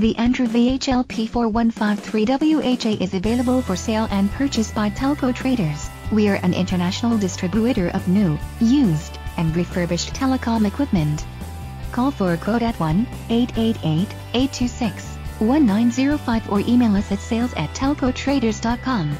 The Andrew VHLP4153WHA is available for sale and purchase by Telco Traders. We are an international distributor of new, used, and refurbished telecom equipment. Call for a quote at 1-888-826-1905 or email us at sales at telcotraders.com.